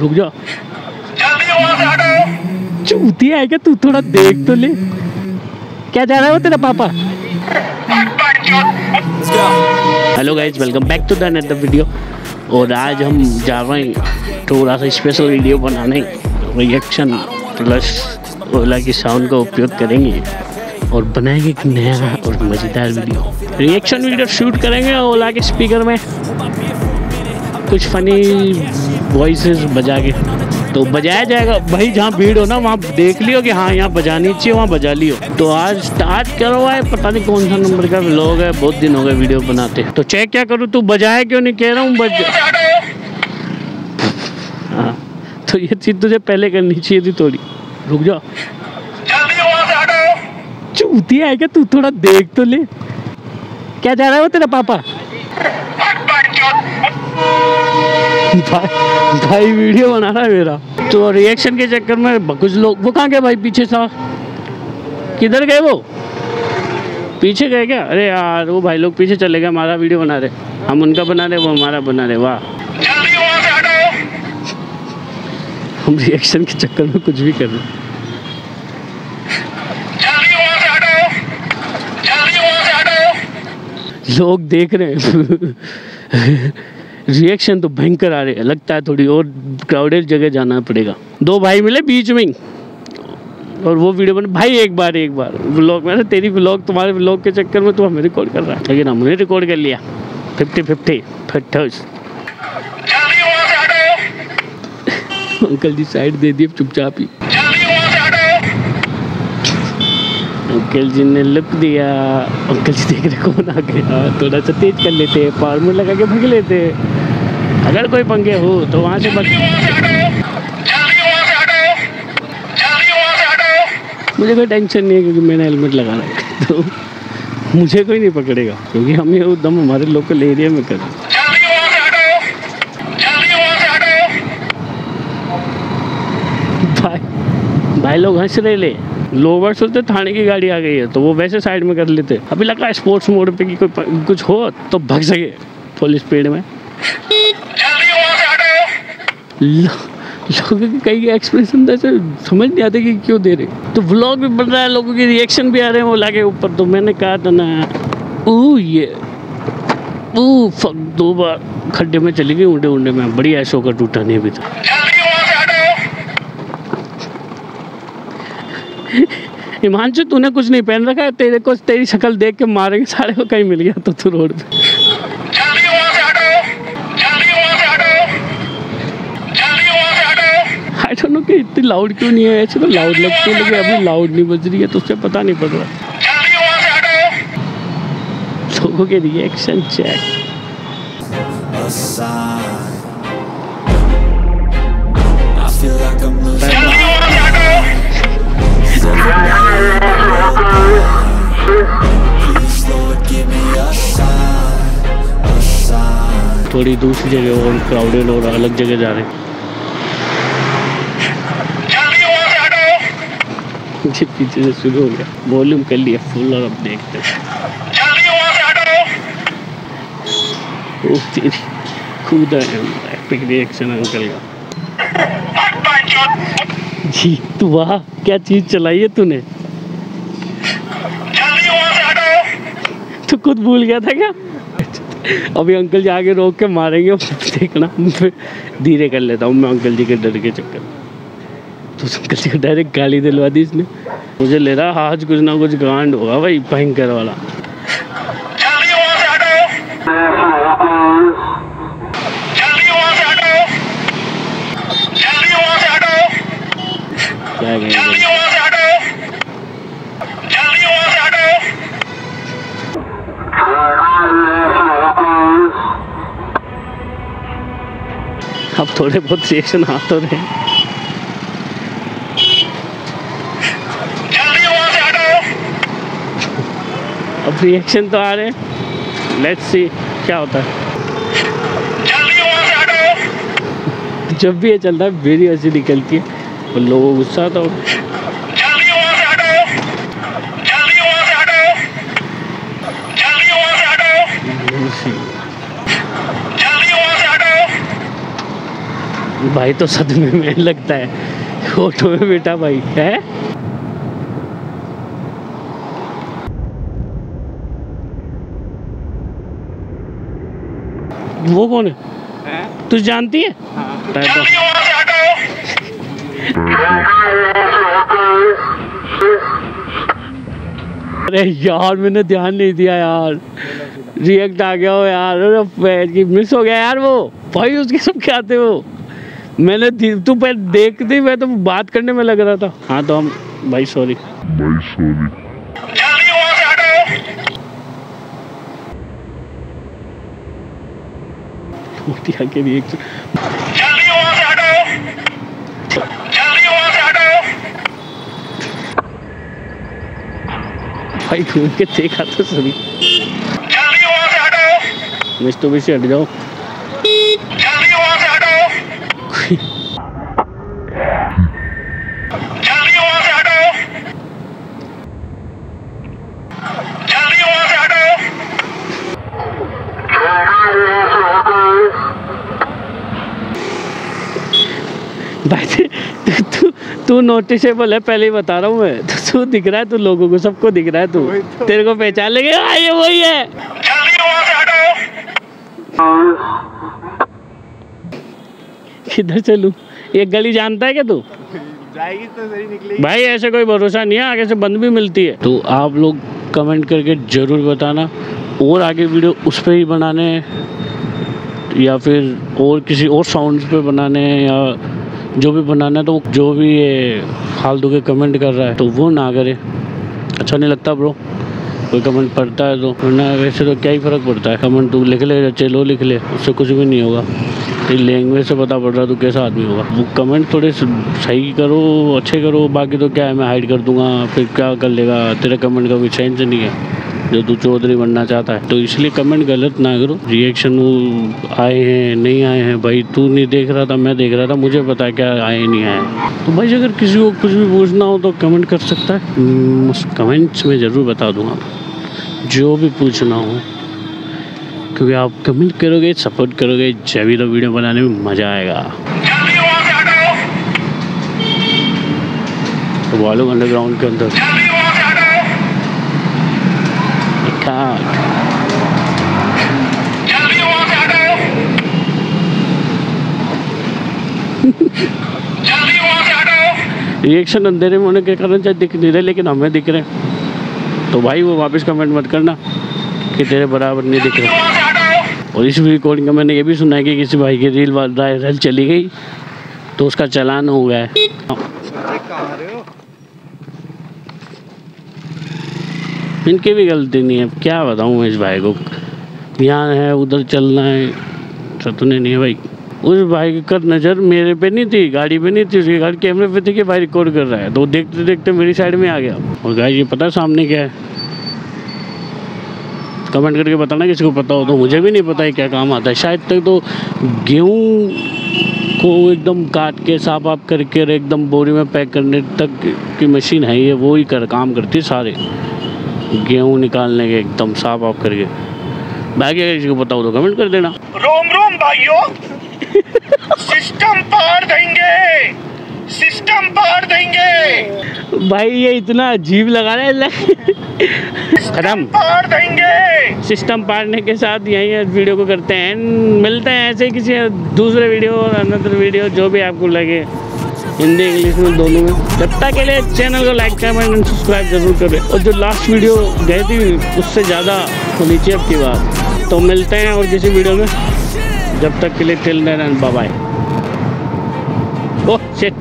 रुक जा। जल्दी से हटो चूती है क्या तू? थोड़ा देख तो ले। क्या जा रहा है वो तेरा पापा? Hello guys welcome back to the another video और आज हम जा रहे हैं थोड़ा सा स्पेशल वीडियो बनाने रिएक्शन प्लस ओला की साउंड का उपयोग करेंगे और बनाएँगे एक नया और मज़ेदार वीडियो रिएक्शन वीडियो शूट करेंगे ओला के स्पीकर में। कुछ फनी वॉइसेस बजा के। तो बजाया जाएगा। भाई जहाँ भीड़ हो ना, वहाँ देख लियो कि हाँ यहाँ बजानी चाहिए, वहाँ बजा लियो। तो आज स्टार्ट करो है पता नहीं कौन सा नंबर का लोग है, बहुत दिन हो गए वीडियो बनाते। तो चेक क्या करूँ? तू बजाया क्यों नहीं? कह रहा हूँ बज हाँ। तो ये चीज़ तुझे पहले करनी चाहिए थी थोड़ी। रुक जा। जल्दी वहाँ से हटो चूती है क्या? तू थोड़ा देख तो ले। क्या जा रहा है वो तेरा पापा? भाई भाई वीडियो बना रहा है मेरा। तो रिएक्शन के चक्कर में कुछ लोग वो कहाँ गए भाई पीछे सा किधर गए वो? पीछे गए क्या? अरे यार वो भाई लोग पीछे चले गए हमारा वीडियो बना रहे। हम उनका बना रहे वो हमारा बना रहे वाह। हम रिएक्शन के चक्कर में कुछ भी कर रहे हैं। लोग देख रहे हैं। रिएक्शन तो भयंकर आ रहे हैं। लगता है थोड़ी और क्राउडेड जगह जाना पड़ेगा। दो भाई मिले बीच में ही। और वो वीडियो बने भाई एक बार एक बार। ब्लॉग में तेरी ब्लॉग तुम्हारे ब्लॉग के चक्कर में तू हमें रिकॉर्ड कर रहा है। लेकिन हमने रिकॉर्ड कर लिया। फिफ्टी फिफ्टी हटो। अंकल जी साइड दे दिए चुपचाप ही जल्दी वहाँ से हटो अंकल जी ने लुक दिया। अंकल जी देख रहे कौन आ गया। थोड़ा सा तेज कर लेते फार्मूल लगा के भग लेते अगर कोई पंगे हो तो वहाँ से बच मुझे कोई टेंशन नहीं है क्योंकि मैंने हेलमेट लगा रखा है तो मुझे कोई नहीं पकड़ेगा, क्योंकि हम ये दम हमारे लोकल एरिया में करें भाई भाई लोग हंस रहे ले। लोवर सोचते थाने की गाड़ी आ गई है तो वो वैसे साइड में कर लेते। अभी लगा स्पोर्ट्स मोड पे कि कोई कुछ हो तो भग सके फुल स्पीड में। लोगों के कई एक्सप्रेशन ऐसे समझ नहीं आते कि क्यों दे रहे तो व्लॉग भी बन रहा है लोगों के रिएक्शन भी आ रहे हैं वो लागे ऊपर तो मैंने कहा था ना ऊ ये ऊ फक दो बार खड्डे में चली गई ऊंडे ऊंडे में बड़ी ऐशो का टूटा नहीं अभी तक जल्दी वहाँ से हटो हिमांशु तूने कुछ नहीं पहन रखा है? तेरे को तेरी शक्ल देख के मारेंगे सारे को कहीं मिल गया तो तू रोड पे। आई डोंट नो कि इतनी लाउड क्यों नहीं है ऐसे तो लाउड लगती है लेकिन अभी लाउड नहीं बज रही है तो उससे पता नहीं पड़ रहा। लोगों के रिएक्शन चेक थोड़ी दूसरी जगह और क्राउडेड और अलग जगह जा रहे हैं जी पीछे से शुरू हो गया। वॉल्यूम कर लिया फुल और अब देखते हैं। खुदा एपिक रिएक्शन अंकल का। जी तू वाह क्या चीज़ चलाई है तूने? तू खुद भूल गया था क्या? अभी अंकल जी आगे रोक के मारेंगे देखना। धीरे कर लेता हूँ मैं अंकल जी के डर के चक्कर तो अंकल जी को डायरेक्ट गाली दिलवा दी इसने। मुझे ले रहा आज कुछ ना कुछ कांड होगा भाई भयंकर वाला। जल्दी अब थोड़े बहुत रिएक्शन आ तो रहे अब रिएक्शन तो आ रहे हैं। लेट्स सी क्या होता है। जब भी ये चलता है मेरी हँसी निकलती है। और लोगों को गुस्सा आता होगा जल्दी वहाँ से हटो जल्दी वहाँ से हटो जल्दी वहाँ से हटो हँसी। जल्दी वहाँ से हटो भाई तो सदमे में लगता है। ऑटो में बेटा भाई है? वो कौन है? तू जानती है? तो से हटो अरे यार मैंने ध्यान नहीं दिया यार। रिएक्ट आ गया हो यार। अरे की मिस हो गया यार वो। भाई उसके सब क्या थे वो? मैंने तू पहले देखती मैं तो बात करने में लग रहा था। हाँ तो हम भाई सॉरी जल्दी वहाँ से हटो मोतिया के रिएक्ट जल्दी वहाँ से हटो जल्दी वहाँ से हटो भाई घूम के देखा तो सही जल्दी वहाँ से तो भी से हट जाओ जल्दी वहाँ से हटो जल्दी वहाँ से हटो जल्दी वहाँ से हटो भाई तू तू तू नोटिसेबल है पहले ही बता रहा हूँ मैं। तो तू दिख रहा है तू लोगों को सबको दिख रहा है तू। तेरे को पहचान लेंगे? हाँ ये वही है। जल्दी वहाँ से हटो किधर चलूँ ये गली जानता है क्या तू? जाएगी तो सही निकलेगी। भाई ऐसे कोई भरोसा नहीं है आगे से बंद भी मिलती है। तो आप लोग कमेंट करके ज़रूर बताना और आगे वीडियो उस पर ही बनाने या फिर और किसी और साउंड पे बनाने या जो भी बनाना है तो जो भी ये फालतू के कमेंट कर रहा है तो वो ना करे। अच्छा नहीं लगता ब्रो कोई कमेंट पढ़ता है तो वरना वैसे तो क्या ही फ़र्क पड़ता है? कमेंट तू लिख ले चलो लिख ले, उससे कुछ भी नहीं होगा। तेरी लैंग्वेज से पता पड़ रहा है तू कैसा आदमी होगा। वो कमेंट थोड़े सही करो, अच्छे करो, बाकी तो क्या है, मैं हाइड कर दूँगा, फिर क्या कर लेगा? तेरे कमेंट का कोई चेंज नहीं है। जो तू चौधरी बनना चाहता है। तो इसलिए कमेंट गलत ना करो। रिएक्शन वो आए हैं नहीं आए हैं भाई तू नहीं देख रहा था मैं देख रहा था मुझे पता क्या आए नहीं आए। तो भाई अगर किसी को कुछ भी पूछना हो तो कमेंट कर सकता है। हम्म, उस कमेंट्स में ज़रूर बता दूँगा जो भी पूछना हो। क्योंकि आप कमेंट करोगे सपोर्ट करोगे जब तो वीडियो बनाने में मज़ा आएगा। तो वालों अंडरग्राउंड के अंदर जल्दी वहाँ से हटो एक आग। जल्दी वहाँ से हटो जल्दी वहाँ से हटो रिएक्शन अंधेरे में होने के कारण शायद दिख नहीं रहे लेकिन हमें दिख रहे हैं। तो भाई वो वापस कमेंट मत करना कि तेरे बराबर नहीं दिख रहे। वहाँ से हटो और इस रिकॉर्डिंग का मैंने ये भी सुना है कि किसी भाई की रील वायरल चली गई तो उसका चलान हो गया है बच्चे कहाँ रहे हो इनकी भी गलती नहीं है। क्या बताऊँ मैं इस भाई को? यहाँ है, उधर चलना है। सतने नहीं है भाई। उस भाई की नज़र मेरे पे नहीं थी, गाड़ी पे नहीं थी, उसकी गाड़ी कैमरे पे थी कि भाई रिकॉर्ड कर रहा है। तो देखते देखते मेरी साइड में आ गया। और गाय ये पता है सामने क्या है? कमेंट करके बताना, किसी को पता हो तो। मुझे भी नहीं पता है क्या काम आता है। शायद तक तो गेहूँ को एकदम काट के, साफ़ आप करके एकदम बोरी में पैक करने तक की मशीन है ये। वो ही कर, काम करती सारे। गेहूँ निकालने के एकदम साफ़ आप करके। बाकी अगर किसी को पता हो तो कमेंट कर देना। रोम रोम भाइयों। सिस्टम पार देंगे। सिस्टम पार देंगे। भाई ये इतना अजीब लगा रहा है खत्म पार देंगे। सिस्टम पारने के साथ यही वीडियो को करते हैं। मिलते हैं ऐसे किसी दूसरे वीडियो और अनदर वीडियो जो भी आपको लगे। हिंदी, इंग्लिश में, दोनों में। जब तक के लिए चैनल को लाइक कमेंट एंड सब्सक्राइब ज़रूर करें। और जो लास्ट वीडियो गई थी, उससे ज़्यादा होनी चाहिए अब की बात। तो मिलते हैं और किसी वीडियो में। जब तक के लिए till then and bye oh shit